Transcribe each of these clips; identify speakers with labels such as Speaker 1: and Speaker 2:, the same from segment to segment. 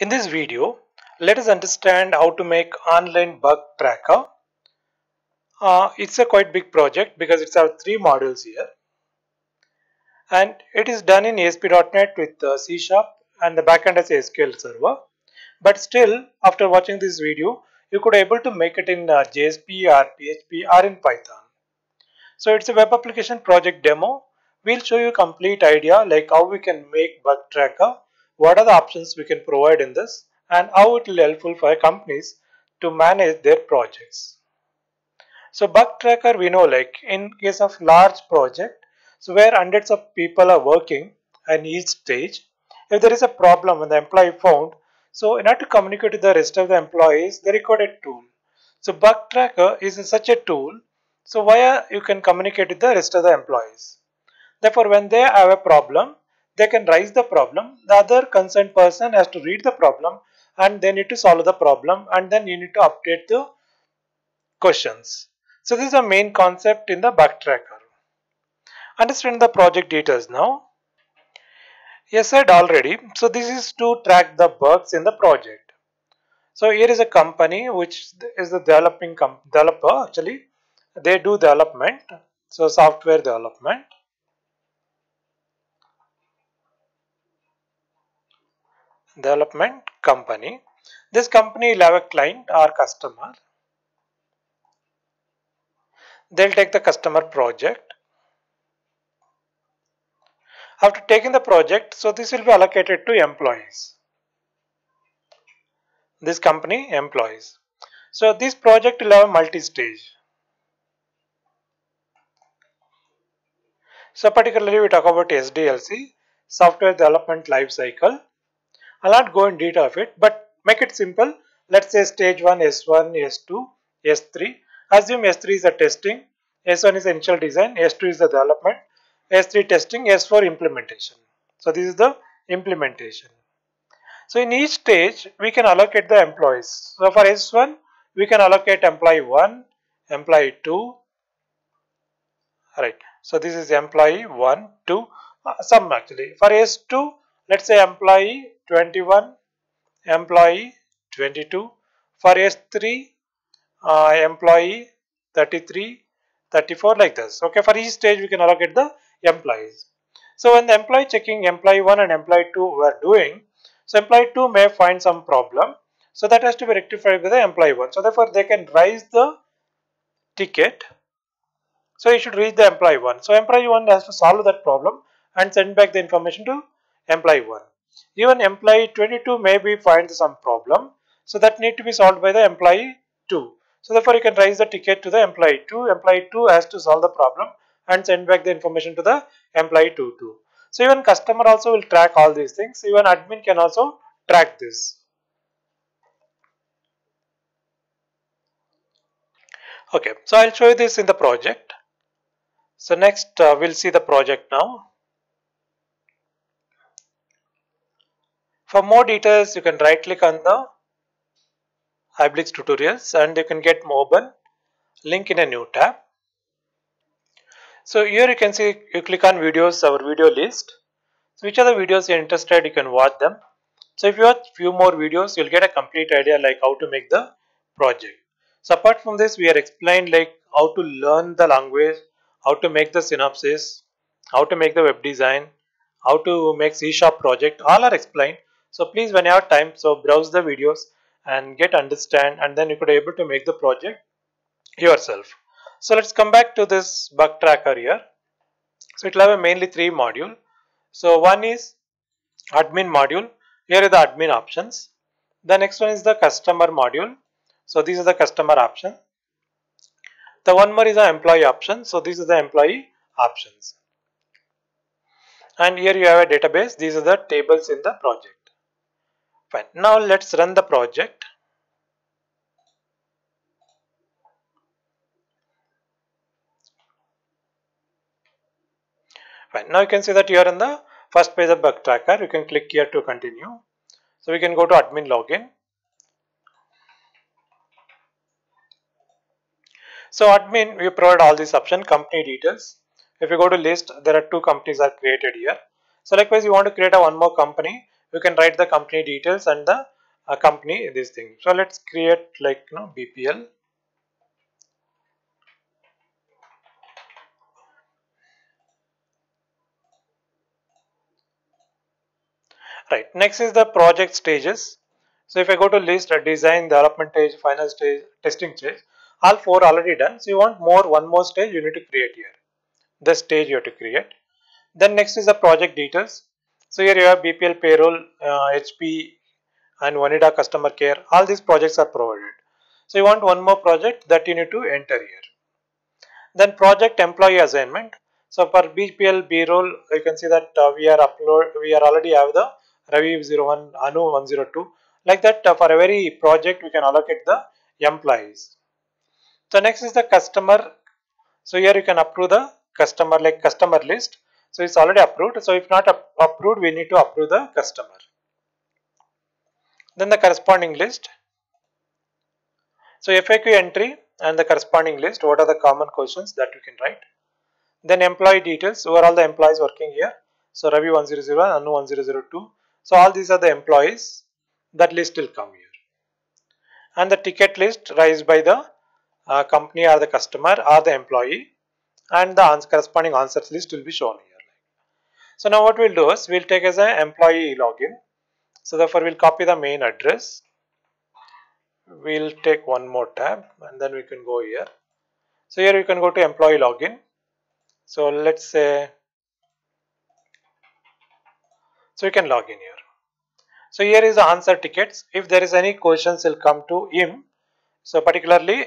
Speaker 1: In this video, let us understand how to make online bug tracker. Uh, it's a quite big project because it's our three modules here. And it is done in ASP.NET with uh, C Sharp and the backend as SQL server. But still, after watching this video, you could able to make it in uh, JSP or PHP or in Python. So it's a web application project demo. We'll show you complete idea like how we can make bug tracker what are the options we can provide in this and how it will helpful for companies to manage their projects. So bug tracker we know like in case of large project so where hundreds of people are working and each stage if there is a problem when the employee found so in order to communicate to the rest of the employees they require a tool. So bug tracker is such a tool so via you can communicate with the rest of the employees. Therefore when they have a problem they can raise the problem. The other concerned person has to read the problem and they need to solve the problem and then you need to update the questions. So this is the main concept in the bug tracker. Understand the project details now. Yes, said already. So this is to track the bugs in the project. So here is a company which is the developing developer actually. They do development. So software development. Development company. This company will have a client or customer. They'll take the customer project. After taking the project, so this will be allocated to employees. This company employees. So this project will have multi-stage. So particularly we talk about SDLC, Software Development Life Cycle. I'll not go in detail of it, but make it simple. Let's say stage 1, S1, S2, S3. Assume S3 is the testing, S1 is the initial design, S2 is the development, S3 testing, S4 implementation. So this is the implementation. So in each stage, we can allocate the employees. So for S1, we can allocate employee 1, employee 2. Right. So this is employee 1, 2, uh, some actually. For S2, let's say employee 21 employee 22 for s3 uh, employee 33 34 like this. Okay for each stage we can allocate the employees. So when the employee checking employee 1 and employee 2 were doing so employee 2 may find some problem. So that has to be rectified with the employee 1 so therefore they can raise the ticket. So you should reach the employee 1 so employee 1 has to solve that problem and send back the information to employee 1 even employee 22 maybe find some problem. So that need to be solved by the employee 2. So therefore you can raise the ticket to the employee 2. Employee 2 has to solve the problem and send back the information to the employee 2 too. So even customer also will track all these things. Even admin can also track this. Okay, so I'll show you this in the project. So next uh, we'll see the project now. For more details, you can right click on the Highblix tutorials and you can get mobile link in a new tab. So here you can see you click on videos, our video list. So which are the videos you're interested, you can watch them. So if you watch few more videos, you'll get a complete idea like how to make the project. So apart from this, we are explained like how to learn the language, how to make the synopsis, how to make the web design, how to make C Sharp project, all are explained. So please when you have time, so browse the videos and get understand and then you could able to make the project yourself. So let's come back to this bug tracker here. So it will have a mainly three module. So one is admin module. Here are the admin options. The next one is the customer module. So these are the customer option. The one more is the employee option. So these are the employee options. And here you have a database. These are the tables in the project. Fine. Now let's run the project. Fine. Now you can see that you are in the first page of bug tracker. You can click here to continue. So we can go to admin login. So admin, we provide all these options, company details. If you go to list, there are two companies are created here. So likewise, you want to create a one more company you can write the company details and the uh, company this thing. So let's create like you know BPL. Right. Next is the project stages. So if I go to list, uh, design, development stage, final stage, testing stage, all four already done. So you want more, one more stage you need to create here. The stage you have to create. Then next is the project details. So here you have BPL payroll, uh, HP and Vanida customer care. All these projects are provided. So you want one more project that you need to enter here. Then project employee assignment. So for BPL B role, you can see that uh, we are upload, we are already have the Ravi 01, Anu 102. Like that uh, for every project we can allocate the employees. So next is the customer. So here you can approve the customer like customer list. So it's already approved. So if not approved, we need to approve the customer. Then the corresponding list. So FAQ entry and the corresponding list. What are the common questions that you can write? Then employee details. Who are all the employees working here? So Ravi 1001, Anu 1002. So all these are the employees. That list will come here. And the ticket list raised by the uh, company or the customer or the employee and the corresponding answers list will be shown here. So now what we'll do is we'll take as an employee login. So therefore we'll copy the main address. We'll take one more tab and then we can go here. So here you can go to employee login. So let's say, so you can log in here. So here is the answer tickets. If there is any questions will come to him. So particularly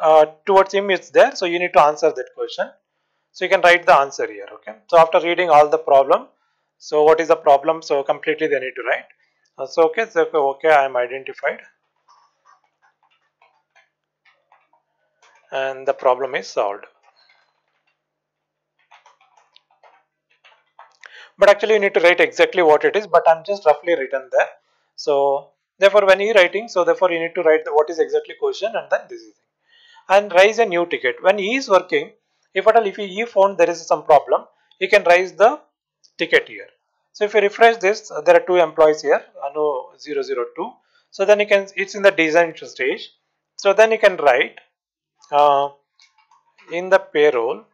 Speaker 1: uh, towards him it's there. So you need to answer that question. So you can write the answer here. Okay. So after reading all the problem, so what is the problem? So completely they need to write. Uh, so okay. So okay, I am identified. And the problem is solved. but actually you need to write exactly what it is but i'm just roughly written there so therefore when you're writing so therefore you need to write what is exactly question and then this is and raise a new ticket when he is working if at all if you found there is some problem you can raise the ticket here. So if you refresh this there are two employees here anu 002 so then you can it's in the design stage. So then you can write uh, in the payroll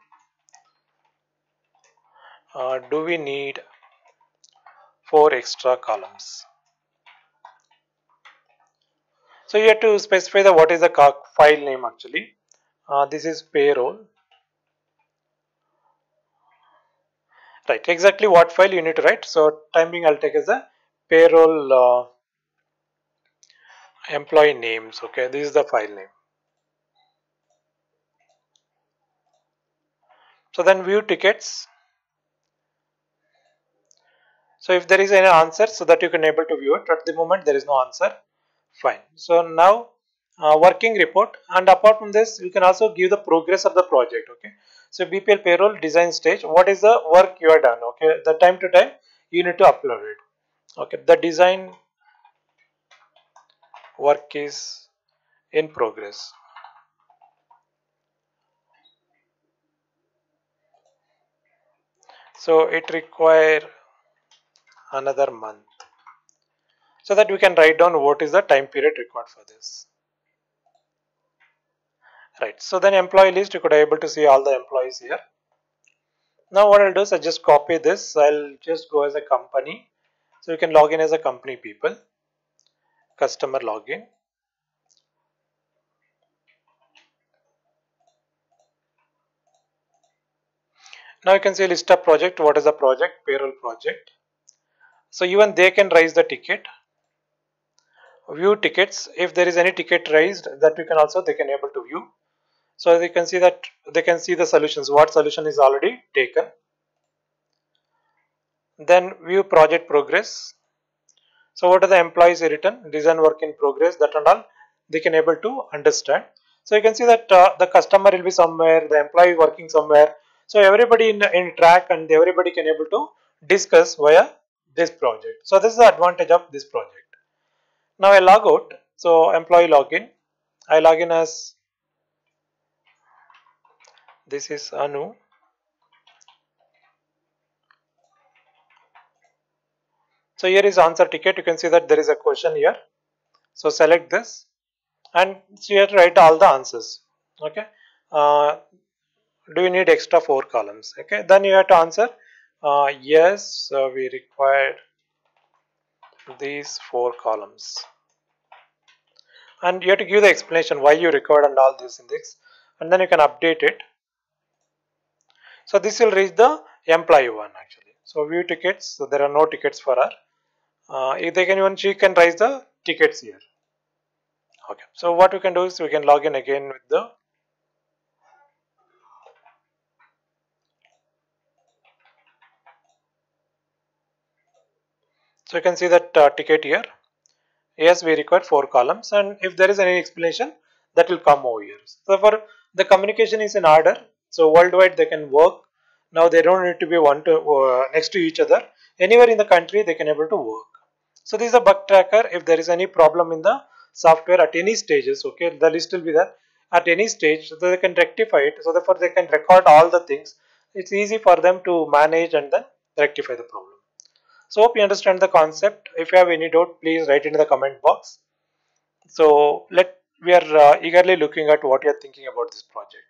Speaker 1: uh, do we need four extra columns? So you have to specify the what is the file name actually. Uh, this is payroll right exactly what file you need to write. So time being I'll take as a payroll uh, employee names okay? This is the file name. So then view tickets. So if there is any answer so that you can able to view it. At the moment there is no answer. Fine. So now uh, working report. And apart from this you can also give the progress of the project okay so bpl payroll design stage what is the work you are done? Okay the time to time you need to upload it. Okay the design work is in progress. So it require another month so that we can write down what is the time period required for this right. So then employee list you could be able to see all the employees here. Now what I'll do is I just copy this. I'll just go as a company. So you can log in as a company people. Customer login. Now you can see list of project. What is the project? Payroll project. So even they can raise the ticket. View tickets. If there is any ticket raised that we can also they can able to view. So they can see that they can see the solutions. What solution is already taken. Then view project progress. So what are the employees written? Design work in progress. That and all they can able to understand. So you can see that uh, the customer will be somewhere, the employee working somewhere. So everybody in, in track and everybody can able to discuss via this project. So this is the advantage of this project. Now I log out. So employee login. I log in as this is Anu. So here is answer ticket. You can see that there is a question here. So select this and here write all the answers. Okay. Uh, do you need extra four columns? Okay. Then you have to answer uh, yes. Uh, we require these four columns. And you have to give the explanation why you required and all this index, and then you can update it. So this will reach the employee one actually. So view tickets. So there are no tickets for her. Uh, if they can even she can raise the tickets here. Okay. So what we can do is we can log in again with the so you can see that uh, ticket here. Yes we require four columns. And if there is any explanation that will come over here. So for the communication is in order so worldwide they can work now they don't need to be one to uh, next to each other anywhere in the country they can able to work so this is a bug tracker. If there is any problem in the software at any stages, okay, the list will be there at any stage so they can rectify it. So therefore they can record all the things. It's easy for them to manage and then rectify the problem. So hope you understand the concept. If you have any doubt, please write in the comment box. So let we are uh, eagerly looking at what you are thinking about this project.